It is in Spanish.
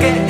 que